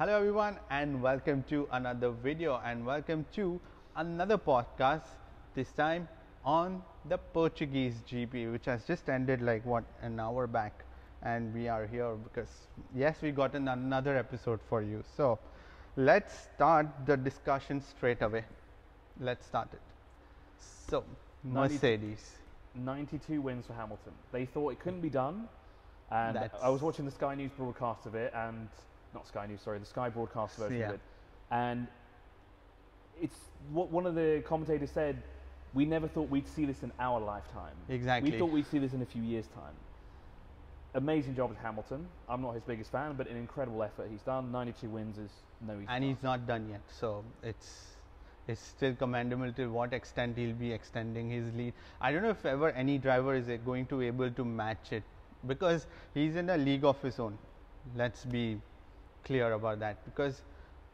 Hello everyone and welcome to another video and welcome to another podcast this time on the Portuguese GP which has just ended like what an hour back and we are here because yes we got an, another episode for you. So let's start the discussion straight away. Let's start it. So Mercedes. 92 wins for Hamilton. They thought it couldn't be done, and That's- I was watching the Sky News broadcast of it, and not Sky News, sorry, the Sky broadcast version Yeah. of it, and it's what one of the commentators said. We never thought we'd see this in our lifetime. Exactly. We thought we'd see this in a few years' time. Amazing job with Hamilton. I'm not his biggest fan, but an incredible effort he's done. 92 wins is no easy. and he's not done yet so it's it's still commendable to what extent he'll be extending his lead i don't know if ever any driver is going to be able to match it because he's in a league of his own let's be clear about that because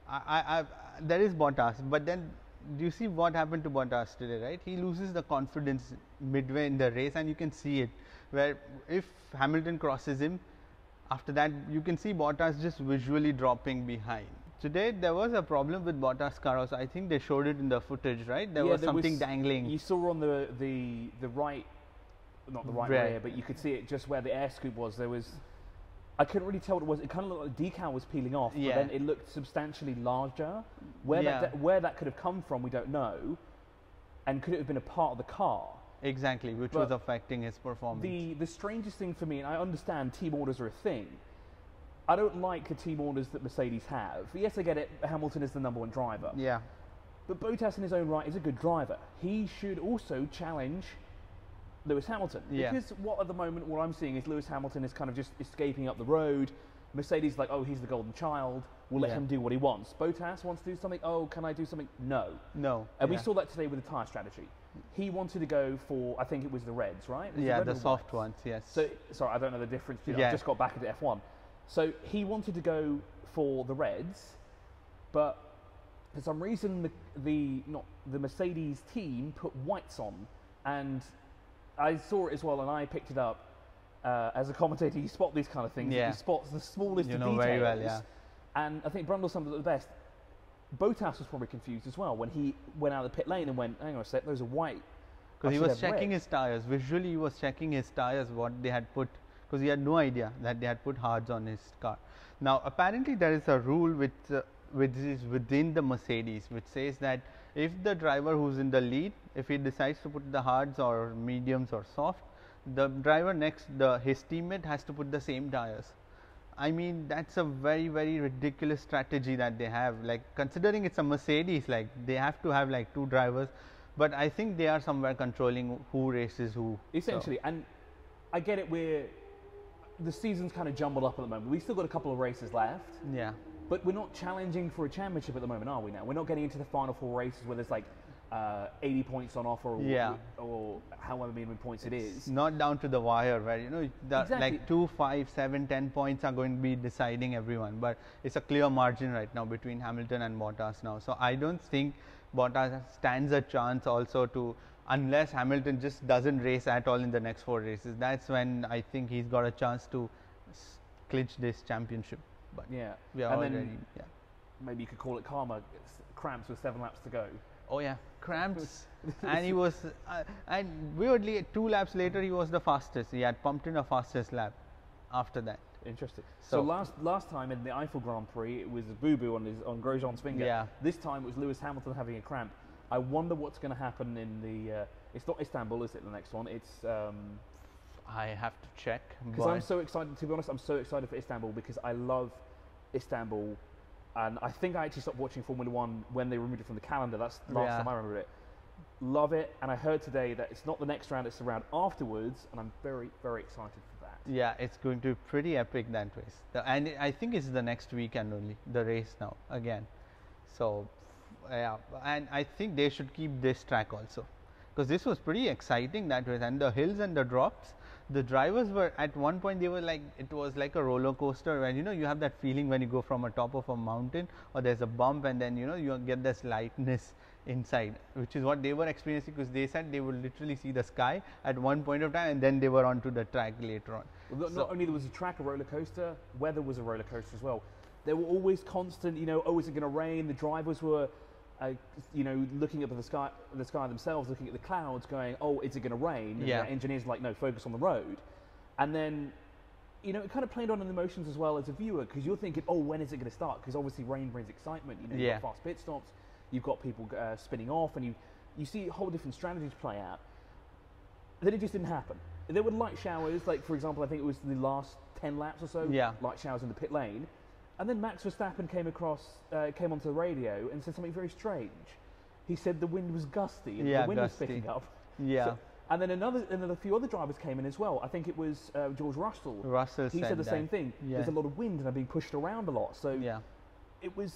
I, I, I there is Bottas but then do you see what happened to Bottas today right he loses the confidence midway in the race and you can see it where if Hamilton crosses him after that you can see Bottas just visually dropping behind. Today there was a problem with Bottas car also. I think they showed it in the footage, right? There Yeah, was something dangling. You saw on the the the right, not the right rear, but you could see it just where the air scoop was. There was, I couldn't really tell what it was. It kind of looked like the decal was peeling off, Yeah. but then it looked substantially larger. Where Yeah. that where that could have come from, we don't know. And could it have been a part of the car? exactly, which was affecting his performance. The the strangest thing for me, and I understand team orders are a thing. I don't like the team orders that Mercedes have. Yes, I get it. Hamilton is the number one driver. yeah, But Bottas in his own right is a good driver. He should also challenge Lewis Hamilton. Yeah. Because what at the moment what I'm seeing is Lewis Hamilton is kind of just escaping up the road. Mercedes like, oh, he's the golden child. We'll let Yeah. him do what he wants. Bottas wants to do something. Oh, can I do something? No. no. And we saw that today with the tyre strategy. He wanted to go for, I think it was the reds, right? Yeah, red the soft ones, yes. So, sorry, I don't know the difference. between- Yeah. I just got back into F1. So he wanted to go for the Reds, but for some reason the, the not the Mercedes team put whites on, and I saw it as well, and I picked it up. Uh, as a commentator, you spot these kind of things. Yeah. You spot the smallest You of know details. very well, yeah. And I think Brundle summed it up the best. Bottas was probably confused as well when he went out of the pit lane and went, "Hang on a sec, those are white." because he was checking red." his tires. Visually, he was checking his tires what they had put because he had no idea that they had put hards on his car. Now, apparently, there is a rule which uh, which is within the Mercedes, which says that if the driver who's in the lead, if he decides to put the hards or mediums or soft, the driver next, the his teammate has to put the same tires. I mean, that's a very, very ridiculous strategy that they have. Like, considering it's a Mercedes, like, they have to have like two drivers. But I think they are somewhere controlling who races who. so- Essentially, and I get it. We're the season's kind of jumbled up at the moment. We've still got a couple of races left, yeah. But we're not challenging for a championship at the moment, are we? Now we're not getting into the final four races where there's like uh, 80 points on offer, or, Yeah. or however many points it is. Not down to the wire, where you know, the, Exactly. like two, five, seven, ten points are going to be deciding everyone. But it's a clear margin right now between Hamilton and Bottas now. So I don't think Bottas stands a chance also to, unless Hamilton just doesn't race at all in the next four races. That's when I think he's got a chance to clinch this championship. But Yeah, we are and already, then yeah. maybe you could call it karma. Cramps with seven laps to go. Oh yeah, cramps, and he was, uh, and weirdly, two laps later he was the fastest. He had pumped in a fastest lap. After that, Interesting. So, So- last last time in the Eifel Grand Prix, it was Boo Boo on his on Grosjean's finger. Yeah. This time it was Lewis Hamilton having a cramp. I wonder what's going to happen in the. Uh, it's not Istanbul, is it? The next one. It's um, I have to check. because I'm so excited. To be honest, I'm so excited for Istanbul because I love Istanbul, and I think I actually stopped watching Formula One when they removed it from the calendar. That's the last Yeah. time I remember it. Love it, and I heard today that it's not the next round; it's the round afterwards, and I'm very, very excited for that. yeah, it's going to be pretty epic that race. The, and I think it's the next weekend only the race now again. So yeah, and I think they should keep this track also because this was pretty exciting that race and the hills and the drops. The drivers were at one point they were like it was like a roller coaster when you know you have that feeling when you go from a top of a mountain or there's a bump and then you know you get this lightness inside which is what they were experiencing because they said they would literally see the sky at one point of time and then they were onto the track later on Well, not, So- not only there was a track, a roller coaster, weather was a roller coaster as well. There were always constant, you know, oh, is it going to rain? The drivers were, uh, you know, looking up at the sky, the sky themselves, looking at the clouds, going, oh, is it going to rain? And Yeah. the engineers like, no, focus on the road. And then, you know, it kind of played on in the emotions as well as a viewer because you're thinking, oh, when is it going to start? Because obviously rain brings excitement. You know, you've got fast pit stops, you've got people uh, spinning off, and you you see whole different strategies play out. Then it just didn't happen. There were light showers, like for example, I think it was the last ten laps or so. Yeah. Light showers in the pit lane, and then Max Verstappen came across, uh, came onto the radio and said something very strange. He said the wind was gusty and Yeah, the wind gusty. was picking up. Yeah. So- and then another, and then a few other drivers came in as well. I think it was uh, George Russell. Russell he said, said the that. same thing. Yeah. There's a lot of wind and I'm being pushed around a lot. So Yeah. it was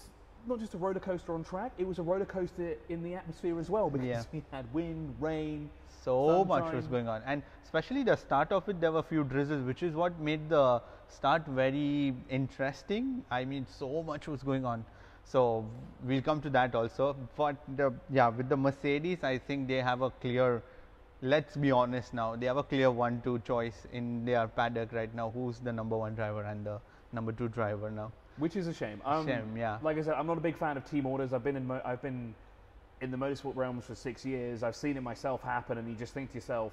not just a roller coaster on track; it was a roller coaster in the atmosphere as well because Yeah. we had wind, rain. so much was going on. And especially the start of it there were a few drizzles which is what made the start very interesting. I mean so much was going on. So we'll come to that also. But the, yeah with the mercedes i think they have a clear let's be honest now they have a clear one two choice in their paddock right now. Who's the number one driver and the number two driver now Which is a shame. Um, Shame, yeah. Like I said, I'm not a big fan of team orders. I've been in mo- I've been in the motorsport realms for six years. I've seen it myself happen, and you just think to yourself,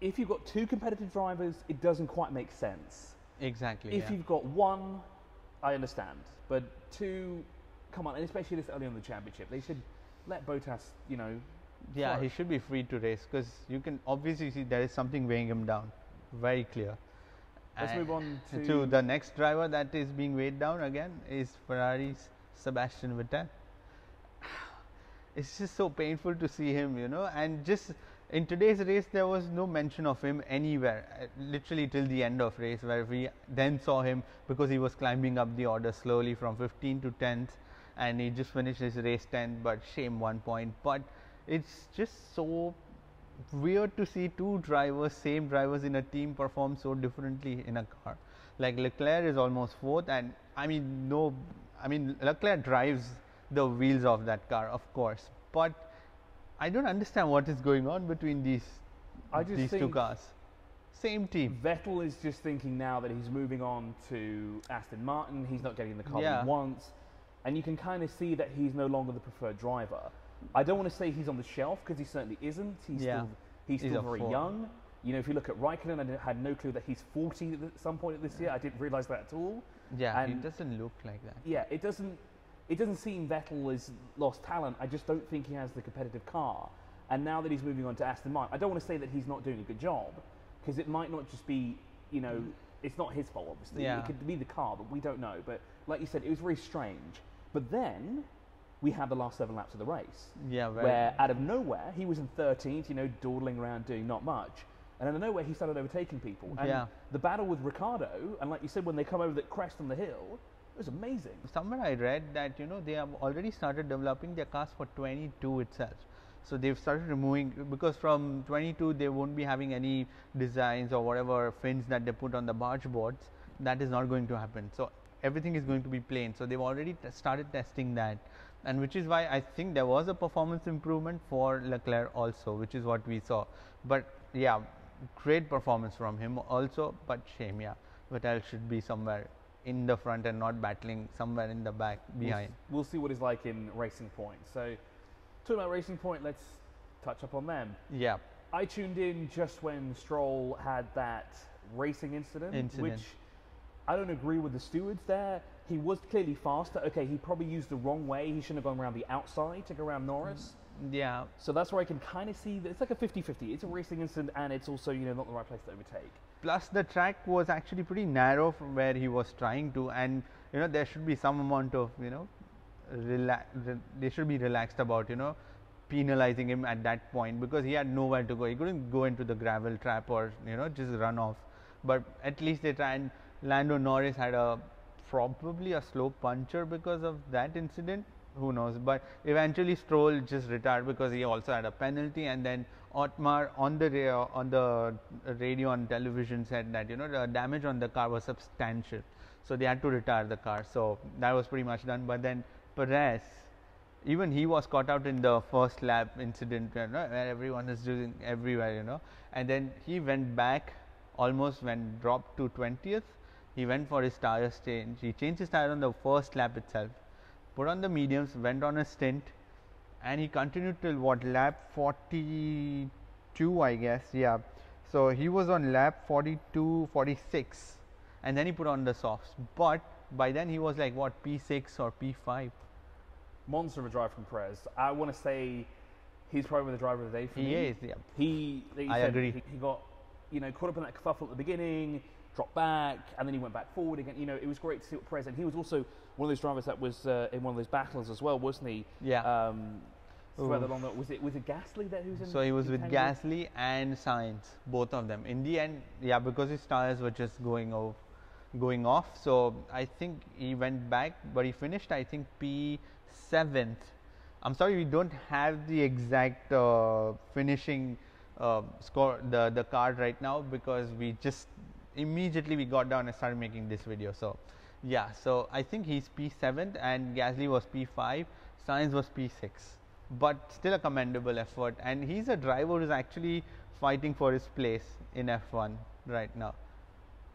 if you've got two competitive drivers, it doesn't quite make sense. exactly If yeah. you've got one, I understand, but two, come on, and especially this early on in the championship, they should let Bottas, you know, Yeah, he should be free to race because you can obviously see there is something weighing him down. Very clear. Let's move on to- to the next driver that is being weighed down again is Ferrari's Sebastian Vettel. It's just so painful to see him, you know, and just in today's race there was no mention of him anywhere, uh, literally till the end of race where we then saw him because he was climbing up the order slowly from 15 to 10th and he just finished his race 10th but shame one point but it's just so weird to see two drivers, same drivers in a team perform so differently in a car. Like Leclerc is almost fourth, and I mean, no, I mean, Leclerc drives the wheels of that car, of course, but I don't understand what is going on between these I just these two cars. Same team. Vettel is just thinking now that he's moving on to Aston Martin. He's not getting in the car Yeah. he wants, and you can kind of see that he's no longer the preferred driver. I don't want to say he's on the shelf because he certainly isn't. He's Yeah. still he's He's still a very young. You know, if you look at Raikkonen, I had no clue that he's 40 at some point this year. I didn't realize that at all. Yeah, and it doesn't look like that. Yeah, it doesn't. It doesn't seem Vettel has lost talent. I just don't think he has the competitive car. And now that he's moving on to Aston Martin, I don't want to say that he's not doing a good job, because it might not just be, you know, it's not his fault. Obviously, Yeah. it could be the car, but we don't know. But like you said, it was very strange. But then we had the last seven laps of the race, Yeah, very. where out of nowhere he was in 13th, you know, dawdling around doing not much. And out of nowhere, he started overtaking people. And Yeah. the battle with Ricciardo, and like you said, when they come over that crest on the hill, it was amazing. somewhere I read that you know they have already started developing their cars for 22 itself. So they've started removing because from 22 they won't be having any designs or whatever fins that they put on the barge boards. That is not going to happen. So everything is going to be plain. So they've already t- started testing that, and which is why I think there was a performance improvement for Leclerc also, which is what we saw. But yeah, great performance from him also. But shame, yeah, Vettel should be somewhere in the front and not battling somewhere in the back We'll behind. We'll, see what he's like in Racing Point. So, talking about Racing Point, let's touch up on them. Yeah, I tuned in just when Stroll had that racing incident, Incident. which I don't agree with the stewards there. He was clearly faster. Okay, he probably used the wrong way. He shouldn't have gone around the outside to go around Norris. yeah, So that's where I can kind of see that it's like a 50 50. It's a racing incident and it's also, you know, not the right place to overtake. plus the track was actually pretty narrow from where he was trying to and you know there should be some amount of you know relax they should be relaxed about you know penalizing him at that point because he had nowhere to go he couldn't go into the gravel trap or you know just run off but at least they tried and Lando Norris had a probably a slow puncher because of that incident who knows but eventually Stroll just retired because he also had a penalty and then Otmar on the ra- on the radio on television said that you know the damage on the car was substantial. So they had to retire the car. So that was pretty much done. But then Perez even he was caught out in the first lap incident you know, where everyone is doing everywhere you know. And then he went back almost when dropped to 20th He went for his tire change. He changed his tire on the first lap itself, put on the mediums, went on a stint, and he continued till what lap 42, I guess. Yeah. So he was on lap 42, 46, and then he put on the softs. But by then he was like what P6 or P5. Monster of a drive from Perez. I want to say he's probably the driver of the day for He me. is, yeah. He, like I said, agree. He, he got, you know, caught up in that kerfuffle at the beginning, dropped back, and then he went back forward again. You know, it was great to see what Perez, and he was also one of those drivers that was uh, in one of those battles as well, wasn't he? Yeah. Um, further along, was it was it Gasly that who's in? So he was with? Gasly and Sainz, both of them. In the end, yeah, because his tires were just going off, going off. So I think he went back, but he finished, I think, P seventh. I'm sorry, we don't have the exact uh, finishing uh, score, the the card right now because we just immediately we got down and started making this video. So yeah, so I think he's P7 and Gasly was P five, Sainz was P six but still a commendable effort and he's a driver who's actually fighting for his place in F1 right now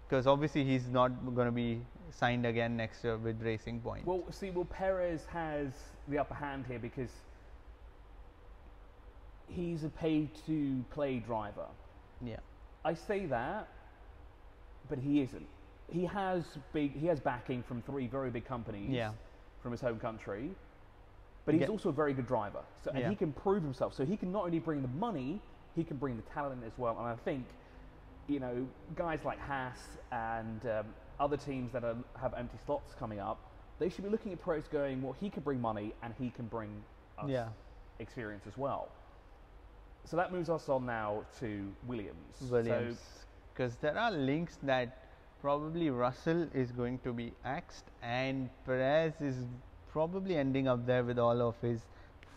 because obviously he's not going to be signed again next year with Racing Point. Well, see, well, Perez has the upper hand here because he's a pay-to-play driver. yeah, I say that, but he isn't. He has big. He has backing from three very big companies Yeah. from his home country, but he's Yeah. also a very good driver. So and Yeah. he can prove himself. So he can not only bring the money, he can bring the talent as well. And I think, you know, guys like Haas and um, other teams that are, have empty slots coming up, they should be looking at Perez going, well, he can bring money and he can bring us Yeah. experience as well. So that moves us on now to Williams. So Williams. Because there are links that probably Russell is going to be axed and Perez is probably ending up there with all of his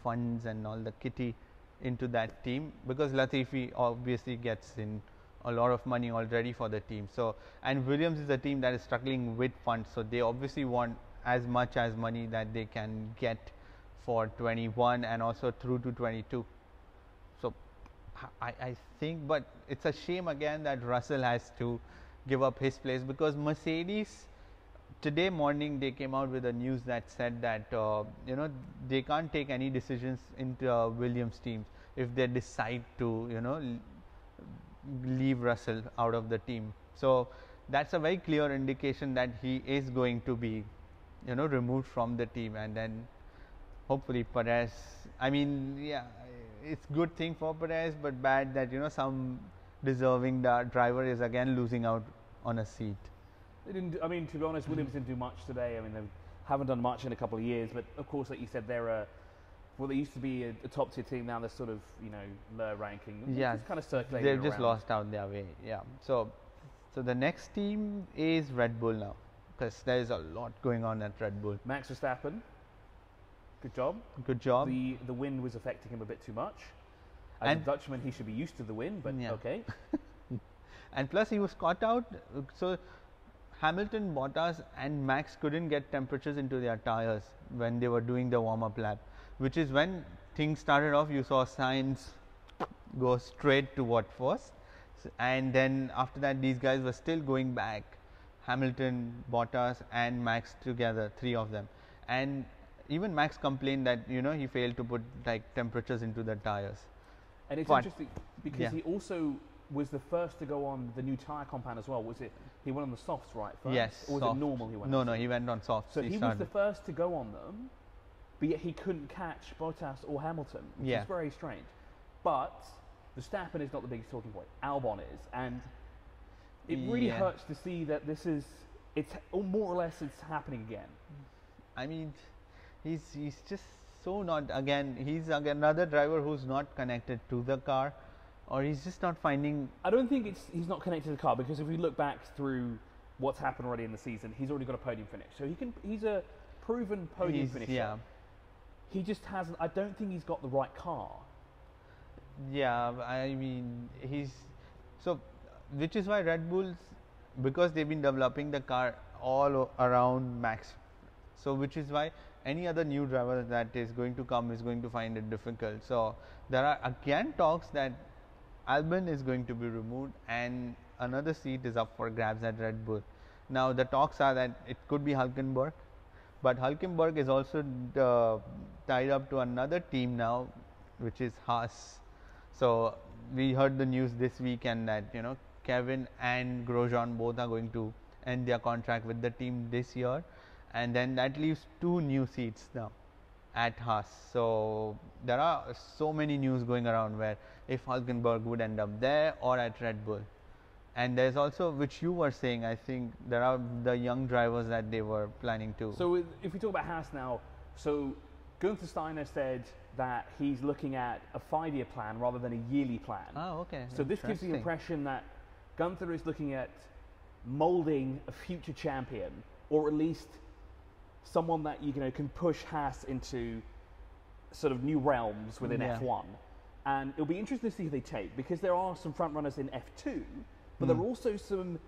funds and all the kitty into that team because Latifi obviously gets in a lot of money already for the team. So and Williams is a team that is struggling with funds, so they obviously want as much as money that they can get for 21 and also through to 22. I, I think, but it's a shame again that Russell has to give up his place because Mercedes today morning they came out with a news that said that uh, you know they can't take any decisions into uh, Williams teams if they decide to you know leave Russell out of the team. So that's a very clear indication that he is going to be you know removed from the team and then hopefully Perez. I mean, yeah, it's good thing for Perez, but bad that you know some deserving driver is again losing out on a seat. They didn't. I mean, to be honest, Williams didn't do much today. I mean, they haven't done much in a couple of years. But of course, like you said, they're a well, they used to be a, a top tier team. Now they're sort of you know lower ranking. Yeah, just kind of circulating. They've just around. lost out their way. Yeah. So, so the next team is Red Bull now, because there is a lot going on at Red Bull. Max Verstappen. Good job. Good job. The the wind was affecting him a bit too much. As And- a Dutchman, he should be used to the wind, but Yeah. okay. and plus he was caught out so Hamilton, Bottas and Max couldn't get temperatures into their tires when they were doing the warm up lap which is when things started off you saw Sainz go straight to what first and then after that these guys were still going back Hamilton, Bottas and Max together three of them and even Max complained that you know he failed to put like temperatures into the tires And it's But- interesting because yeah. he also was the first to go on the new tire compound as well. Was it? He went on the softs right first. yes Or was soft. it normal? He went. no on? no he went on softs. So he, was the first to go on them, but yet he couldn't catch Bottas or Hamilton, which Yeah. is very strange. But Verstappen is not the biggest talking point. Albon is, and it really Yeah. hurts to see that this is. It's more or less it's happening again. I mean, he's he's just so not again. He's again another driver who's not connected to the car, or he's just not finding. I don't think it's he's not connected to the car because if we look back through what's happened already in the season, he's already got a podium finish. So he can he's a proven podium he's, finisher. yeah, He just hasn't. I don't think he's got the right car. yeah. I mean, he's so, which is why Red Bulls, because they've been developing the car all around Max. So, which is why any other new driver that is going to come is going to find it difficult. So, there are again talks that Albon is going to be removed and another seat is up for grabs at Red Bull. Now the talks are that it could be Hulkenberg, but Hulkenberg is also uh, tied up to another team now, which is Haas. So we heard the news this weekend that you know Kevin and Grosjean both are going to end their contract with the team this year, and then that leaves two new seats now at Haas. So there are so many news going around where if Hulkenberg would end up there or at Red Bull. And there's also, which you were saying, I think there are the young drivers that they were planning to. So if we talk about Haas now, so Gunther Steiner said that he's looking at a five-year plan rather than a yearly plan. oh, okay. So this gives the impression that Gunther is looking at molding a future champion, or at least someone that you know can push Haas into sort of new realms within Yeah. F1. And it'll be interesting to see who they take because there are some front runners in F2, but there are also some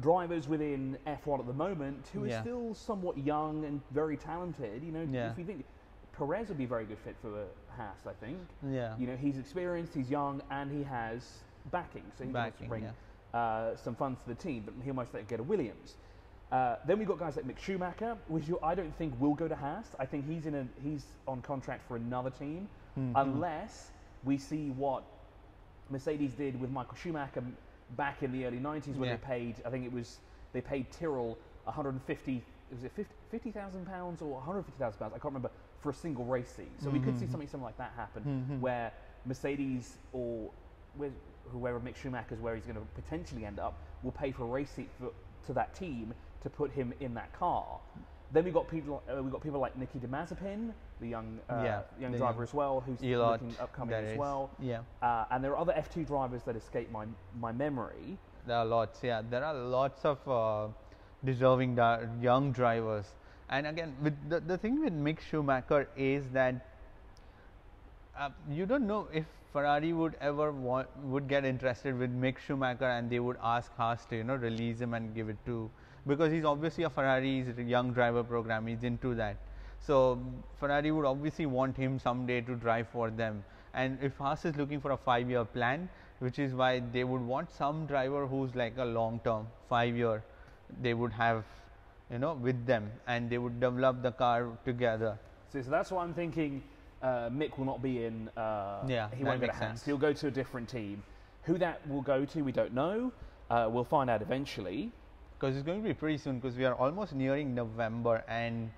drivers within F1 at the moment who are Yeah. still somewhat young and very talented. You know, Yeah. if you think Perez would be a very good fit for Haas, I think. Yeah. You know, he's experienced, he's young, and he has backing, so he wants to bring uh, some funds to the team. But most likely get a Williams. Uh, then we've got guys like Mick Schumacher, which you, I don't think will go to Haas. I think he's in a he's on contract for another team, Mm-hmm. unless we see what Mercedes did with Michael Schumacher back in the early 90s, where Yeah. they paid I think it was they paid Tyrrell 150 was it 50 50,000 pounds or 150,000 pounds I can't remember for a single race seat. So we could see something something like that happen, Mhm. where Mercedes or where, whoever Mick Schumacher is, where he's going to potentially end up will pay for a race seat for, to that team to put him in that car. Then we got people. Uh, we got people like Nikita Mazepin, the young uh, Yeah, young the driver young as well, who's Ilott, looking upcoming as is. well. Yeah. Uh, and there are other F2 drivers that escape my my memory. There are lots, yeah. There are lots of uh, deserving young drivers. And again, with the, the thing with Mick Schumacher is that uh, you don't know if Ferrari would ever want, would get interested with Mick Schumacher and they would ask Haas to you know release him and give it to because he's obviously a Ferrari's young driver program. He's into that. So Ferrari would obviously want him someday to drive for them. And if Haas is looking for a five-year plan, which is why they would want some driver who's like a long-term, five-year, they would have, you know, with them, and they would develop the car together. So, so that's why I'm thinking. Uh, Mick will not be in. Uh, Yeah, he won't go to makes Haas. sense. He'll go to a different team. Who that will go to, we don't know. Uh, we'll find out eventually. Because it's going to be pretty soon because we are almost nearing November and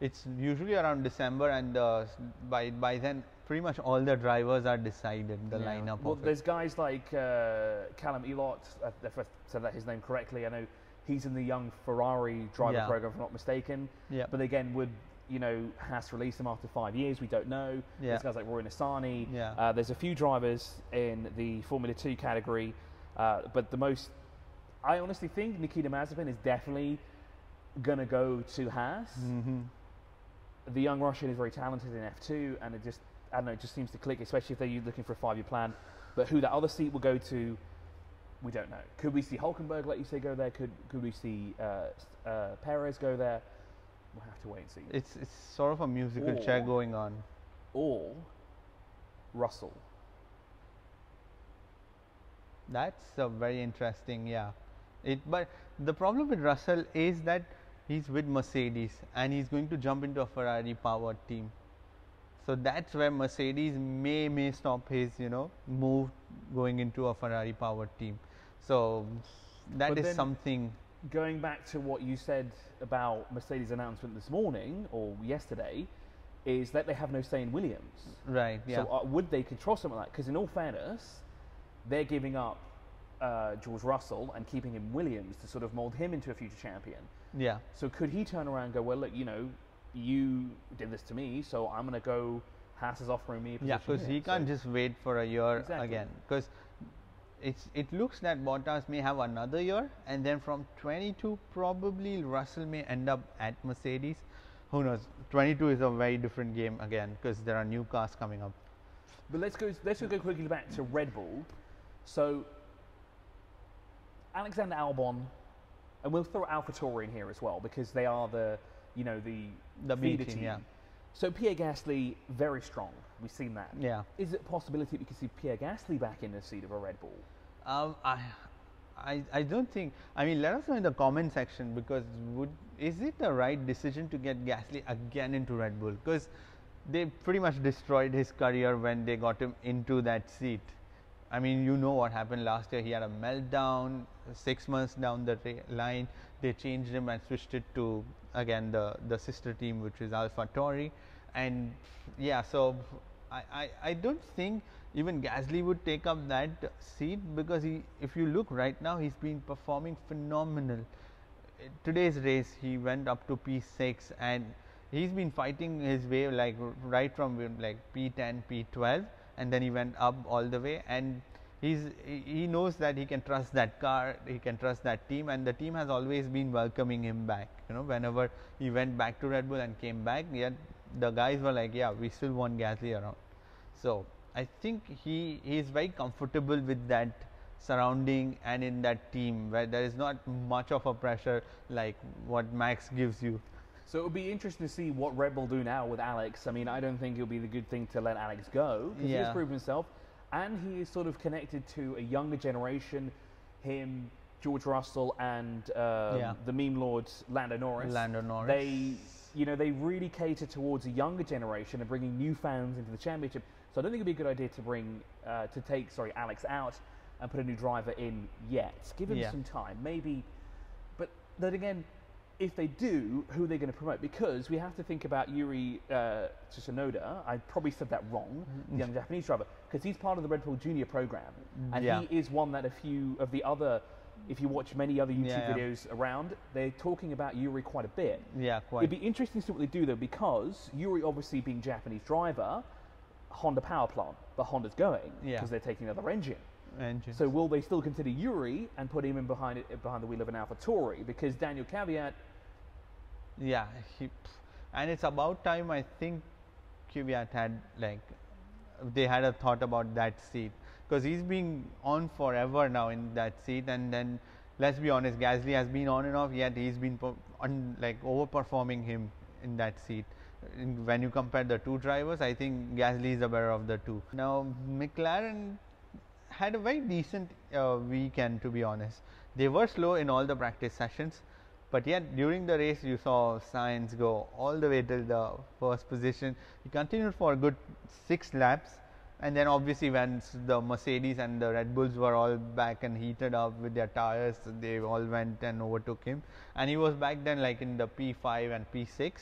it's usually around December and uh, by by then pretty much all the drivers are decided the Yeah. lineup Well, there's guys like uh, Callum Ilott. uh, If I said that his name correctly, I know he's in the young Ferrari driver Yeah. program, if I'm not mistaken. Yeah. But again, would you know Haas release him after five years? We don't know. Yeah. There's guys like Roy Nissany. Yeah. Uh, there's a few drivers in the Formula Two category, uh, but the most, I honestly think Nikita Mazepin is definitely gonna go to Haas. hmm The young Russian is very talented in F2, and it just, I don't know, it just seems to click, especially if they're looking for a five-year plan. But who that other seat will go to, we don't know. Could we see Hulkenberg, like you say, go there? Could could we see uh, uh, Perez go there? We'll have to wait and see. It's it's sort of a musical chair going on. Or Russell. That's a very interesting, yeah. It but the problem with Russell is that he's with Mercedes and he's going to jump into a Ferrari powered team. So that's where Mercedes may may stop his you know move going into a Ferrari powered team. So that But is something. Going back to what you said about Mercedes' announcement this morning or yesterday, is that they have no say in Williams. Right. Yeah. So uh, would they control something like that? Because in all fairness, they're giving up uh, George Russell and keeping him Williams to sort of mold him into a future champion. yeah. So could he turn around and go, well, look, you know, you did this to me, so I'm going to go. Haas is offering me a position. Yeah, because he can't So- just wait for a year Exactly. again. Because it's it looks that Bottas may have another year, and then from 22 probably Russell may end up at Mercedes. Who knows? 22 is a very different game again because there are new cars coming up. But let's go. Let's go quickly back to Red Bull. So Alexander Albon, and we'll throw AlphaTauri in here as well because they are the, you know, the The feeder team, yeah. So Pierre Gasly, very strong. We've seen that. Yeah. Is it a possibility we could see Pierre Gasly back in the seat of a Red Bull? Um, I I, I don't think. I mean, let us know in the comment section because would is it the right decision to get Gasly again into Red Bull? Because they pretty much destroyed his career when they got him into that seat. I mean, you know what happened last year. He had a meltdown. Six months down the line, they changed him and switched it to again the the sister team, which is Alpha Tauri. And yeah, so I, I, I don't think even Gasly would take up that seat because he, if you look right now, he's been performing phenomenal. Today's race, he went up to P6 and he's been fighting his way like right from like P10, P12, and then he went up all the way. And he's he knows that he can trust that car, he can trust that team, and the team has always been welcoming him back. You know, whenever he went back to Red Bull and came back, yet the guys were like, yeah, we still want Gasly around. So I think he, he is very comfortable with that surrounding and in that team where there is not much of a pressure like what Max gives you. So it would be interesting to see what Red Bull do now with Alex. I mean, I don't think it would be the good thing to let Alex go because Yeah. he has proven himself, and he is sort of connected to a younger generation. Him, George Russell, and um, Yeah. the meme lord Lando Norris. Lando Norris. They, you know, they really cater towards a younger generation and bringing new fans into the championship. So I don't think it'd be a good idea to bring, uh, to take, sorry, Alex out and put a new driver in yet. Give him Yeah. some time, maybe. But then again, if they do, who are they going to promote? Because we have to think about Yuri uh, Tsunoda. I probably said that wrong, the young Japanese driver, because he's part of the Red Bull Junior program, and Yeah. he is one that a few of the other. If you watch many other YouTube Yeah, yeah. videos around, they're talking about Yuri quite a bit. Yeah, quite. It'd be interesting to see what they do though, because Yuri obviously being Japanese driver, Honda power plant, but Honda's going Yeah. because they're taking another engine. Engines. So will they still consider Yuri and put him in behind it behind the wheel of an Alpha AlphaTauri? Because Daniel Kvyat, yeah, he, and it's about time I think Kvyat had like they had a thought about that seat because he's been on forever now in that seat and then let's be honest Gasly has been on and off yet he's been on, like overperforming him in that seat when you compare the two drivers I think Gasly is the better of the two now McLaren had a very decent uh, weekend to be honest they were slow in all the practice sessions but yet during the race you saw Sainz go all the way till the first position. He continued for a good six laps and then obviously when the Mercedes and the Red Bulls were all back and heated up with their tires, they all went and overtook him and he was back then like in the P5 and P6.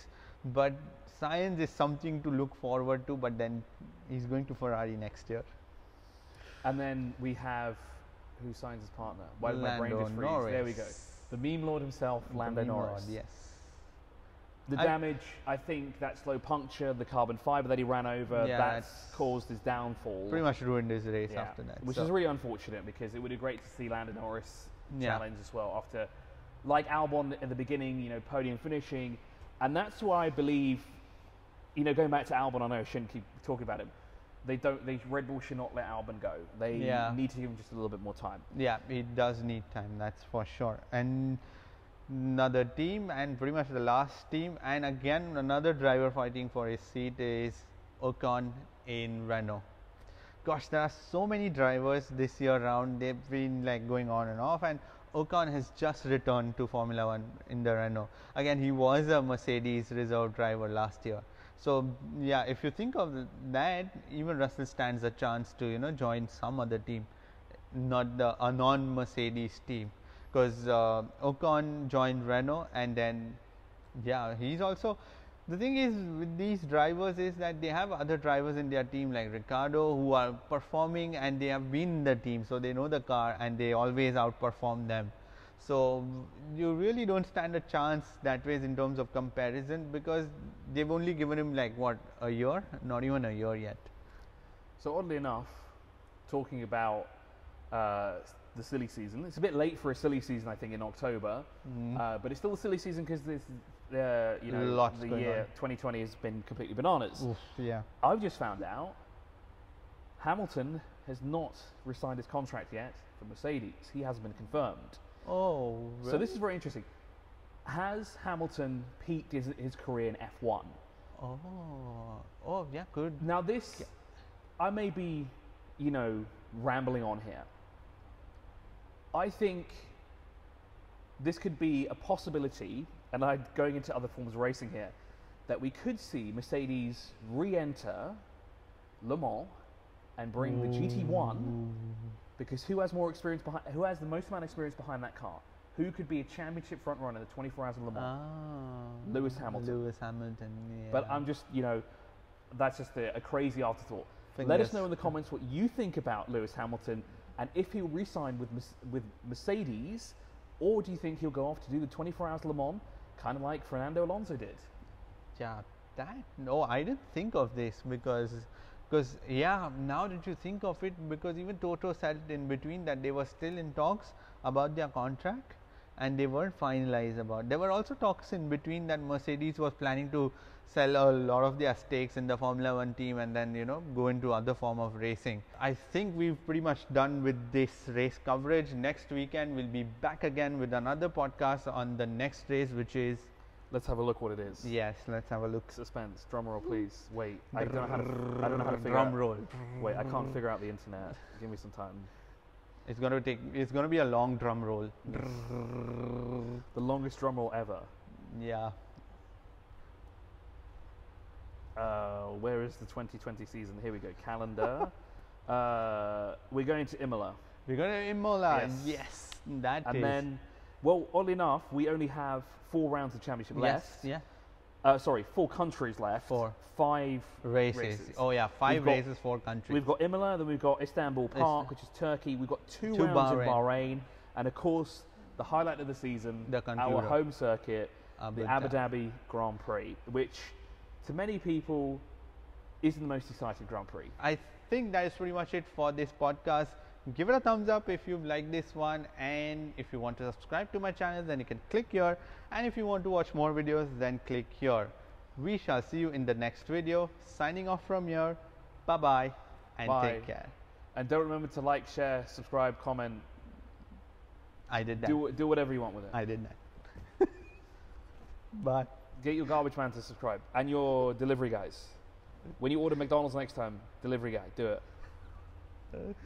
But Sainz is something to look forward to but then he's going to Ferrari next year. And then we have who signs his partner? Why did my brain just freeze? There we go. The meme lord himself, Lando Nimrod, Norris. Yes. The I- damage, I think that slow puncture, the carbon fiber that he ran over, Yeah, that's caused his downfall. Pretty much ruined his race Yeah, after that. Which so- is really unfortunate because it would be great to see Lando Norris Yeah. challenge as well after, like Albon in the beginning, you know, podium finishing. And that's why I believe, you know, going back to Albon, I know I shouldn't keep talking about him. They don't, they, Red Bull should not let Albon go. They Yeah. need to give him just a little bit more time. Yeah, it does need time, that's for sure. And another team, and pretty much the last team, and again another driver fighting for his seat is Ocon in Renault. Gosh, there are so many drivers this year round. They've been like going on and off, and Ocon has just returned to Formula One in the Renault. Again, he was a Mercedes reserve driver last year. So yeah, if you think of that, even Russell stands a chance to you know join some other team not the a non-Mercedes team. Because uh, Ocon joined Renault and then yeah he's also the thing is with these drivers is that they have other drivers in their team like Ricciardo who are performing and they have been in the team. So they know the car and they always outperform them so you really don't stand a chance that way in terms of comparison because they've only given him like what a year not even a year yet So oddly enough, talking about uh, the silly season, it's a bit late for a silly season, I think, in October, uh, but it's still a silly season because this, uh, you know, Lots the year on. 2020 has been completely bananas. Oof, yeah I've just found out Hamilton has not resigned his contract yet for Mercedes. He hasn't been confirmed. Oh So this is very interesting. Has Hamilton peaked his, his career in F1? Oh, oh yeah, good. Now this, I may be, you know, rambling on here. I think this could be a possibility, and I'm going into other forms of racing here, that we could see Mercedes re-enter Le Mans and bring the GT1 because who has more experience behind? Who has the most amount of experience behind that car? Who could be a championship front runner in the 24 Hours of Le Mans? Ah, Lewis Hamilton. Lewis Hamilton. Yeah. But I'm just, you know, that's just a, a crazy afterthought. Let us know in the comments what you think about Lewis Hamilton and if he'll re-sign with with Mercedes, or do you think he'll go off to do the 24 Hours Le Mans, kind of like Fernando Alonso did? Yeah, that no, I didn't think of this because because yeah, now that you think of it, because even Toto said in between that they were still in talks about their contract and they weren't finalized about. There were also talks in between that Mercedes was planning to sell a lot of their stakes in the Formula One team and then you know go into other form of racing. I think we've pretty much done with this race coverage. Next weekend we'll be back again with another podcast on the next race, which is Let's have a look what it is. yes. Let's have a look. Suspense. Drum roll, please. Wait, I don't know how to. I don't know how to figure Drum out. roll. Wait, I can't figure out the internet. Give me some time. It's going to take. It's going to be a long drum roll. The longest drum roll ever. Yeah. Uh, where is the 2020 season? Here we go. Calendar. uh, we're going to Imola. We're going to Imola. Yes. Yes. That And is- then, well, oddly enough, we only have four rounds of championship yes. left. Yeah. Uh, sorry, four countries left. Four. Five Races. races. Oh yeah, 5 got- races, four countries. We've got Imola, then we've got Istanbul Park, Ist- which is Turkey. We've got two, Two rounds Bahrain. of Bahrain, and of course, the highlight of the season, The our road. home circuit, Abu the Abu Dhabi. Dhabi Grand Prix, which, to many people, isn't the most exciting Grand Prix. I think that is pretty much it for this podcast. Give it a thumbs up if you like this one, and if you want to subscribe to my channel, then you can click here. And if you want to watch more videos, then click here. We shall see you in the next video. Signing off from here. Bye bye, and Bye. take care. And don't remember to like, share, subscribe, comment, I did that. do do whatever you want with it. I did that. bye. Get your garbage man to subscribe and your delivery guys. When you order McDonald's next time, delivery guy, do it.